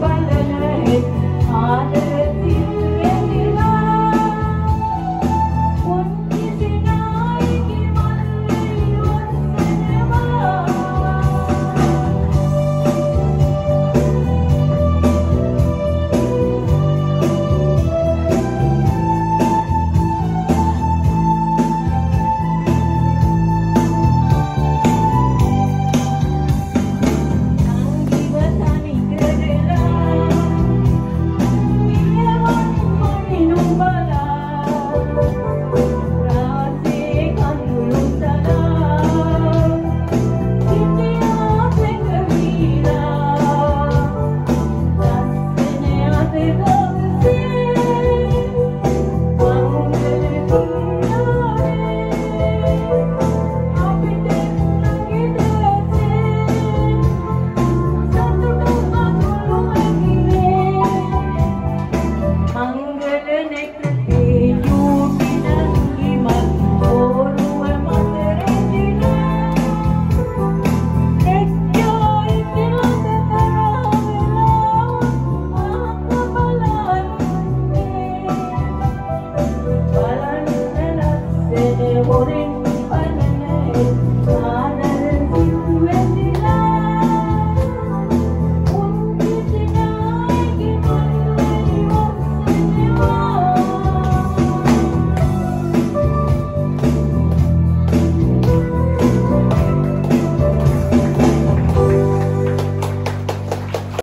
by now. holding on my neck.